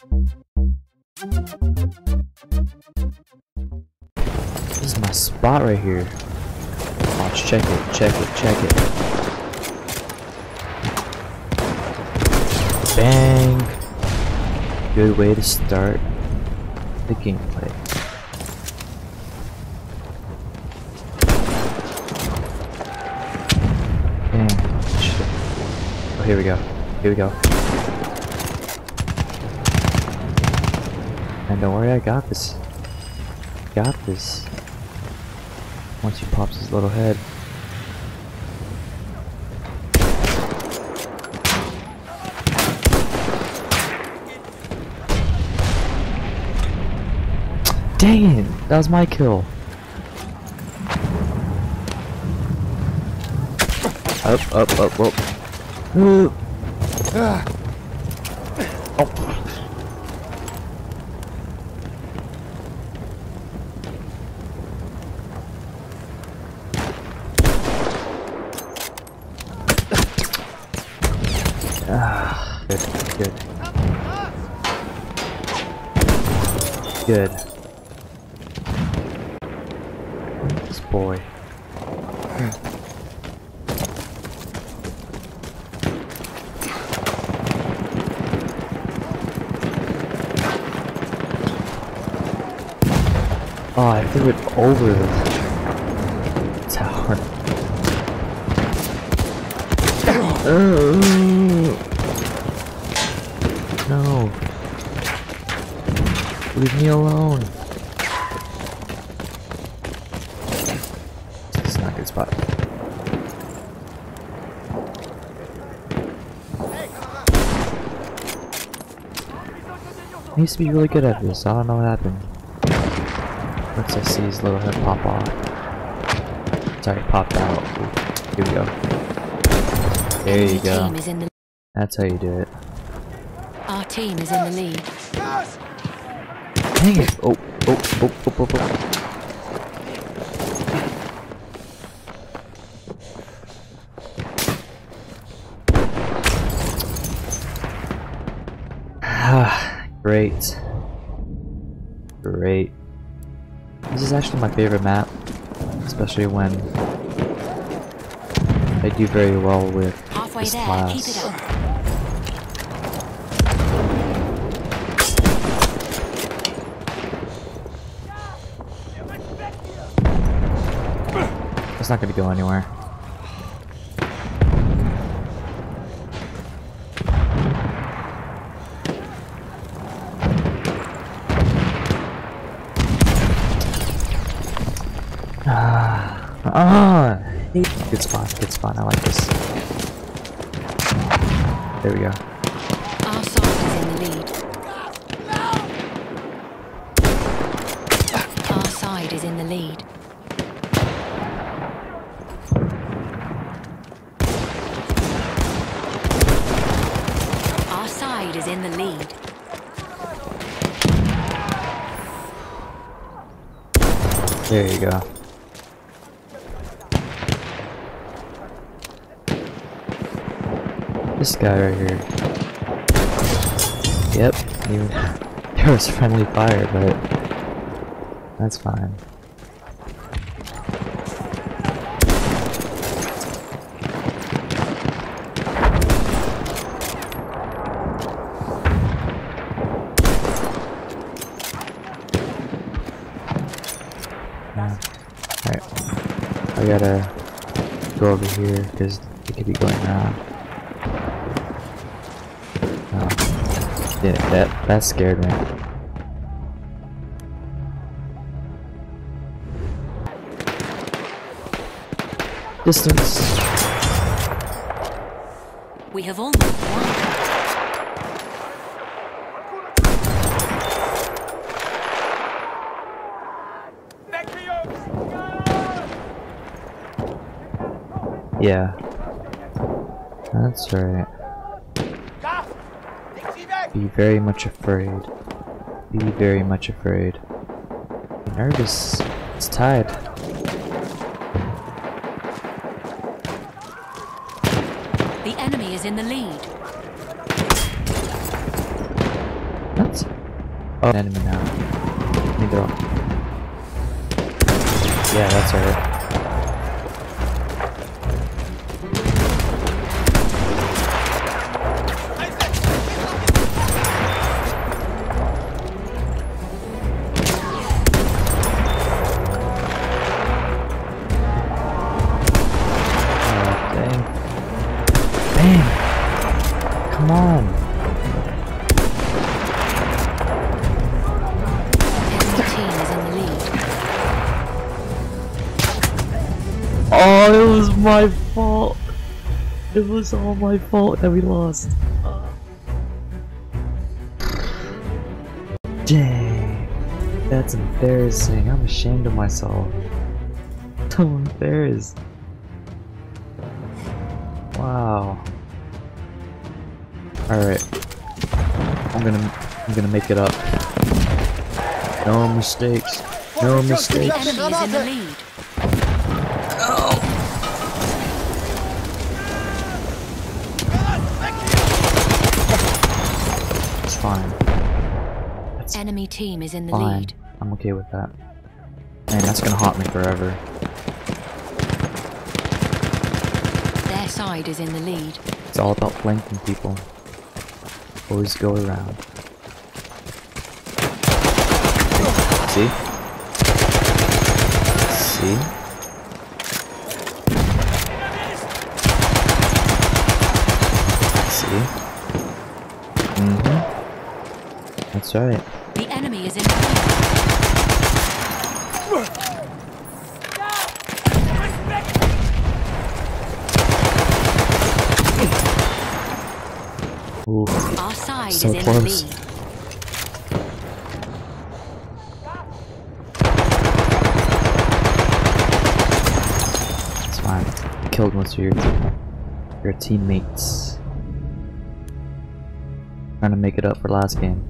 This is my spot right here. Watch, check it, check it, check it. Bang! Good way to start the gameplay. Shit. Oh, here we go. Here we go. And don't worry, I got this. Got this. Once he pops his little head. Dang it! That was my kill. Up, up, up, up. Ooh. Ah. Oh. Ah, good, good. Good. This boy. Oh, I threw it over the tower. Oh. No. Leave me alone. This is not a good spot. I used to be really good at this. I don't know what happened. Once I see his little head pop off. Sorry, popped out. Here we go. There you go. Team is in the, That's how you do it. our team is in the lead. Dang it! Oh, oh, oh, oh, oh, oh. Ah, great. Great. This is actually my favorite map, especially when I do very well with Halfway this there, class. Not gonna go anywhere. Ah, ah, good spot, good spot. I like this. There we go. Our side is in the lead. Our side is in the lead. Our side is in the lead. There you go. This guy right here. Yep, you, there was friendly fire, but that's fine. Alright. I gotta go over here because it could be going around. Oh. Yeah, that that scared me. Distance. We have only won. Yeah. That's right. Be very much afraid. Be very much afraid. Be nervous. It's tied. The enemy is in the lead. What? Oh, enemy now. Let me throw. Yeah, that's alright. My fault. It was all my fault that we lost. Dang. That's embarrassing. I'm ashamed of myself. So embarrassed. Wow. Alright. I'm gonna I'm gonna make it up. No mistakes. No mistakes. enemy is in the lead. It's fine. That's Enemy team is in the fine. lead. I'm okay with that. Man, that's gonna haunt me forever. Their side is in the lead. It's all about flanking people. Always go around. See? See? See? Mm-hmm. That's right. Is in. Ooh. Our side So is close. It's fine. You killed most of your your teammates. Trying to make it up for last game.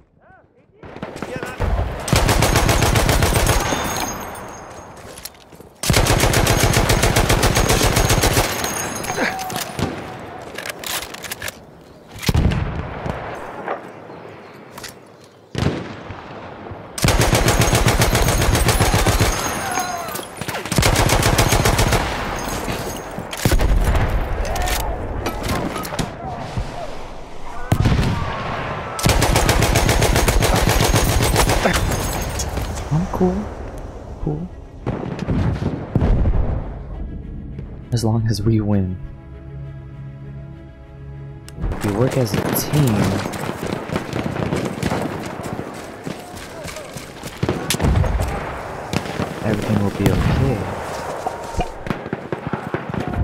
Cool. Cool. As long as we win. We work as a team. Everything will be okay.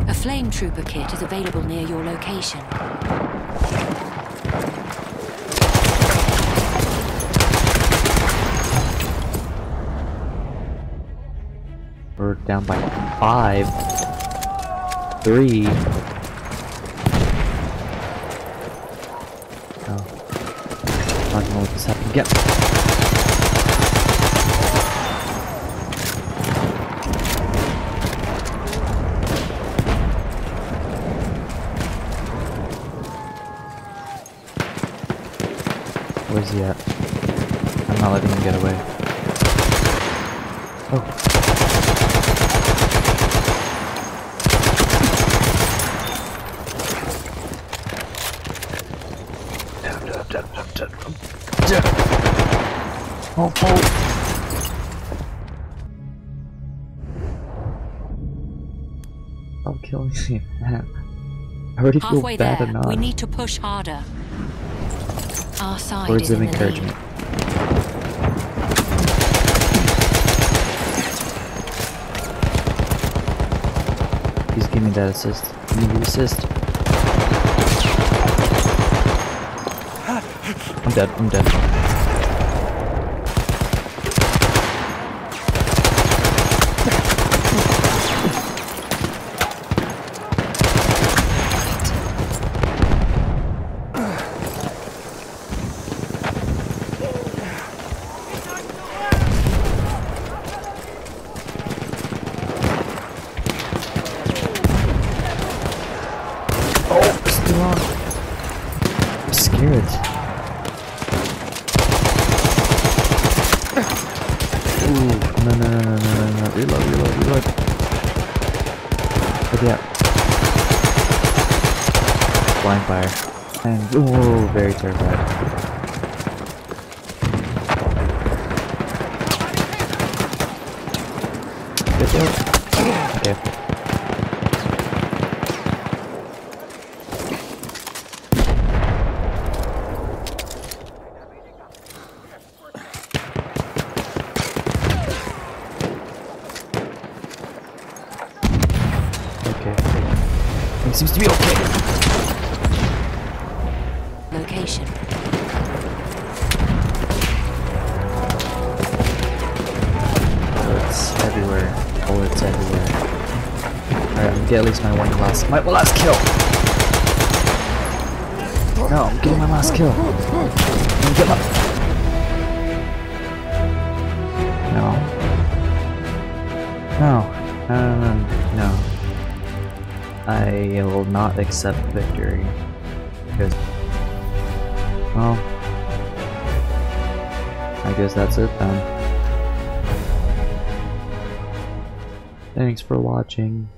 A flame trooper kit is available near your location. Down by five. Three. Oh. Not gonna let this happen again. Where's he at? I'm not letting him get away. Oh. Oh, oh. Stop killing me, man. I already feel bad there, enough. we need to push harder. Our side Words is of encouragement. lead. Please give me that assist. Give me the assist. der, um der Oh, it's the wrong. And, ooh, very terrified. Okay. Okay. It seems to be okay. Location. Bullets everywhere. Bullets everywhere. Alright, I'm gonna get at least my one last my last kill. No, I'm getting my last kill. I'm get my No. No. No no no no. I will not accept victory. Because well I guess that's it then. Thanks for watching.